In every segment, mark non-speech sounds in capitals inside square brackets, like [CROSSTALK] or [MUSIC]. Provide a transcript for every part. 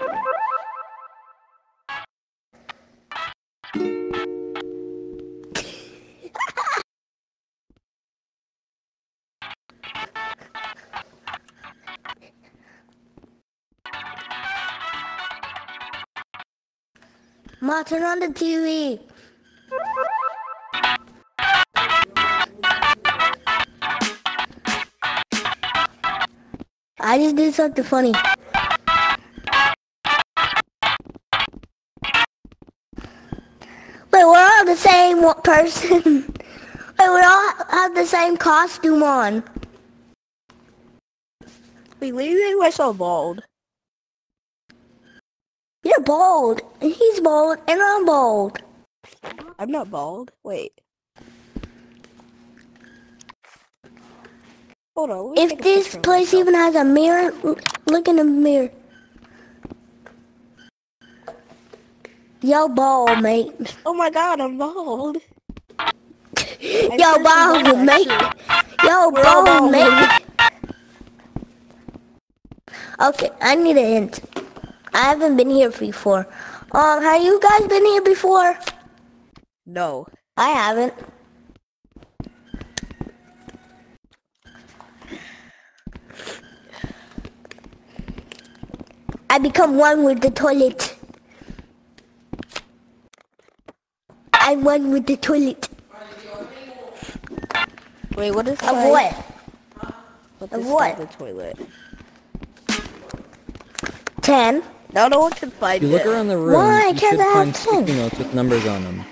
Ma, turn on the TV. I just did something funny. Wait, we're all the same person. [LAUGHS] Wait, we all have the same costume on. Wait, what do you make myself bald? You're bald, and he's bald, and I'm bald. I'm not bald. Wait. Hold on. If this place even has a mirror, look in the mirror. Yo, bald, mate. Oh my god, I'm bald. [LAUGHS] Yo, bald, mate. Yo, We're all bald, bald. mate. Okay, I need a hint. I haven't been here before. Um, have you guys been here before? No. I haven't. I become one with the toilet. I'm one with the toilet. Wait, what is Of my- what? What Of is what? The toilet. Ten. Now no one can find If you look around the room, Why you can't should I have find ten? sticky notes with numbers on them.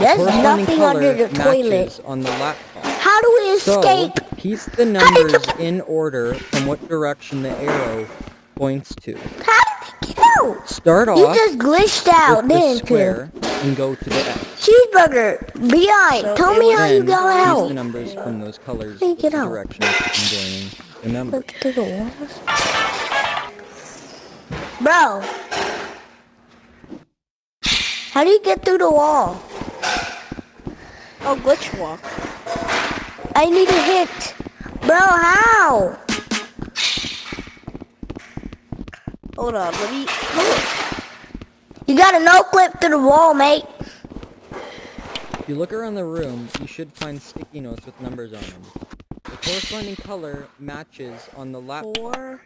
There's Corresponding nothing color under the toilet. matches on the laptop. How do we So, escape? piece the numbers in order from what direction the arrow points to. How did we get out? Start You off just glitched out, with the didn't you? Square and go to the X. Cheeseburger, BI, So tell me how you got piece out. the numbers from those colors How you with get the out? direction from joining the number. Look to the walls. Bro. How do you get through the wall? Oh, glitch walk. I need a hit. Bro, how? Hold on, let me. You got a no clip through the wall, mate. If you look around the room, you should find sticky notes with numbers on them. The corresponding color matches on the laptop. Four.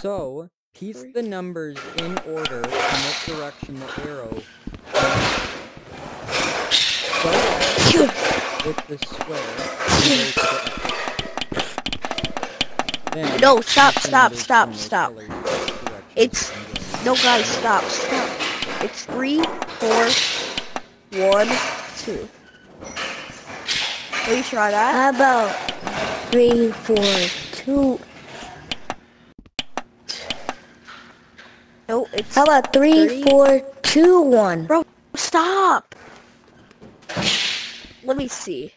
So, piece the numbers in order in what direction the arrow. Start with the square and go to the X. Then, No, stop, stop, stop, stop. colors in which direction It's- No, guys, stop, stop. It's three, four, one, two. Will you try that? How about three, four, two? No, it's. How about three, Three. four, two, one? Bro, stop! Let me see.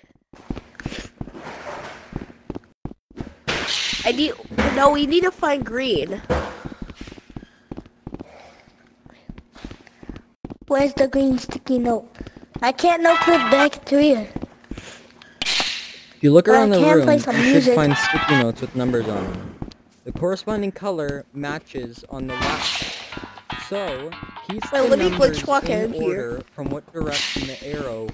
I need. No, we need to find green. Where's the green sticky note? I can't no clip back to here. If you look But around the room, you should music. find sticky notes with numbers on them. The corresponding color matches on the laptop. So, piece Wait, the let me numbers walk in in here. order from what direction the arrow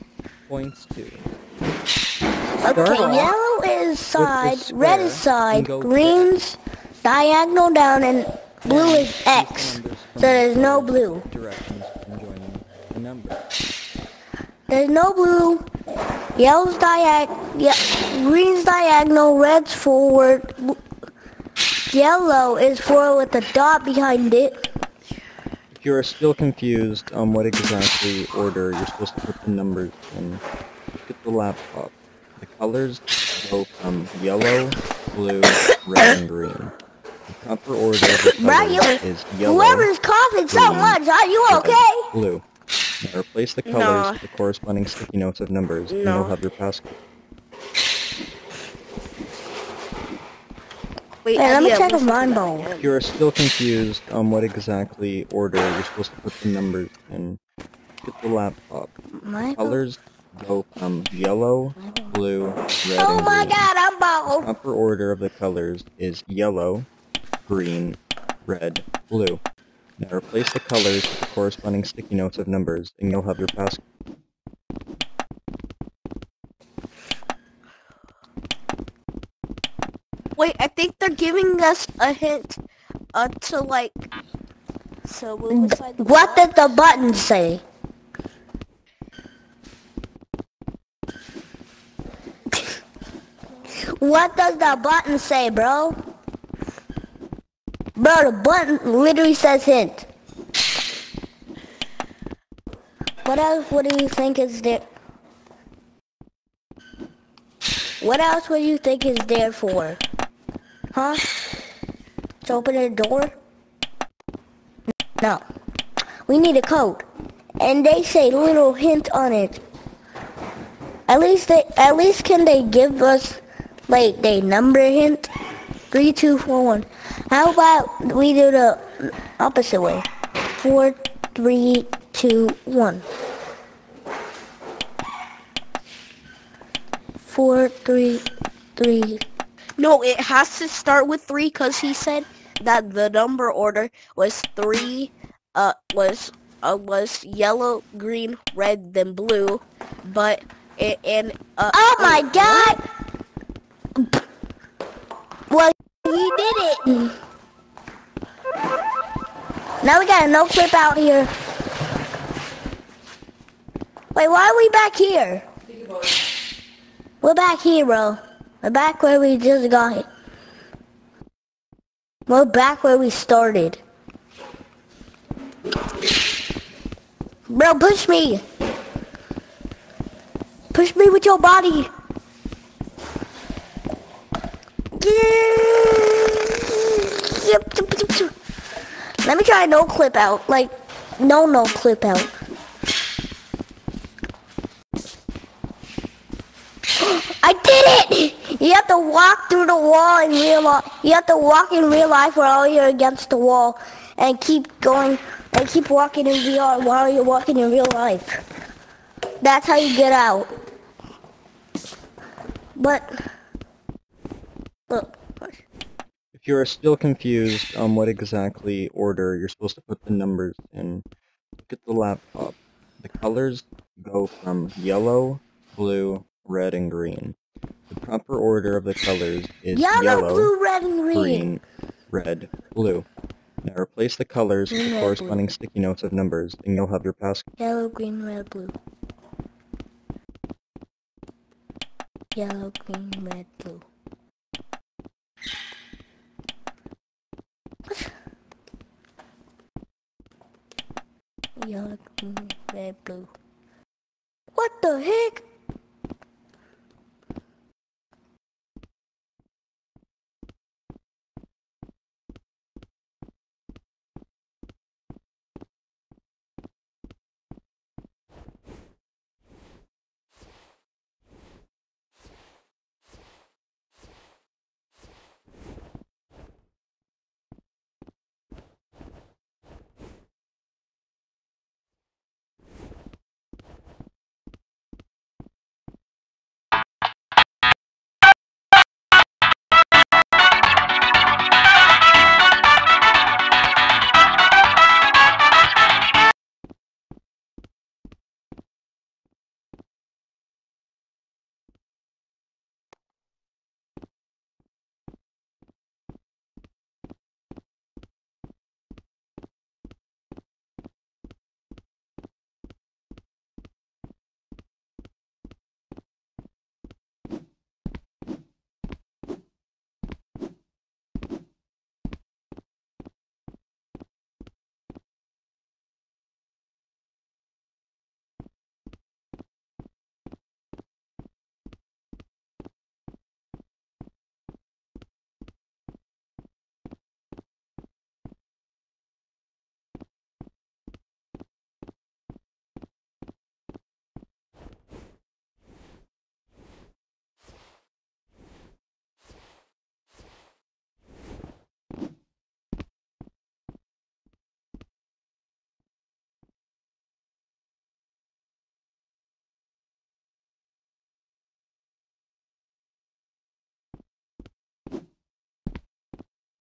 points to. Okay, Start off yellow is side, red is side, green's diagonal down, and blue is X. So there's no blue. Directions from joining the number. There's no blue. Yellow's diag, yeah, green's diagonal, red's forward. Yellow is forward with a dot behind it. If you are still confused on what exactly order you're supposed to put the numbers in, look at the laptop. The colors go from yellow, blue, red, and green. The proper order of the colors is yellow, Whoever's coughing so much, are you okay? blue. Now replace the colors No. with the corresponding sticky notes of numbers, and No. you'll have your passcode. Wait, Hey, let me check I'm if mine listening bone. to If you are still confused on what exactly order you're supposed to put the numbers in, look at the laptop. My Colors go from yellow, blue, red, Oh and my green. god, I'm bald. Proper order of the colors is yellow, green, red, blue. Now replace the colors with the corresponding sticky notes of numbers, and you'll have your pass. Wait, I think they're giving us a hint uh, to like. So move aside the What wall. did the button say? [LAUGHS] what does the button say, bro? Bro, the button literally says hint. What else what do you think is there? What else would you think is there for? Huh? To open a door? No. We need a code. And they say little hint on it. At least they at least can they give us like they number hint? Three, two, four, one. How about we do the opposite way? Four, three, two, one. Four, three, three. No, it has to start with three because he said that the number order was three. Uh, was uh was yellow, green, red, then blue, but it and uh. Oh my god! Well, he did it. Now we got a no clip out here. Wait, why are we back here? We're back here, bro. We're back where we just got it. We're back where we started. Bro, push me. Push me with your body. Let me try no clip out. Like, no, no clip out. [GASPS] I did it! You have to walk through the wall in real life. You have to walk in real life while you're against the wall and keep going and keep walking in VR while you're walking in real life. That's how you get out. But look, you are still confused on what exactly order you're supposed to put the numbers in, look at the laptop. The colors go from yellow, blue, red, and green. The proper order of the colors is yellow, yellow, blue, red, and green. green, red, blue. Now replace the colors with the corresponding sticky notes of numbers, and you'll have your pass. Yellow, green, red, blue. Yellow, green, red, blue. Yellow, green, red, blue. What the heck?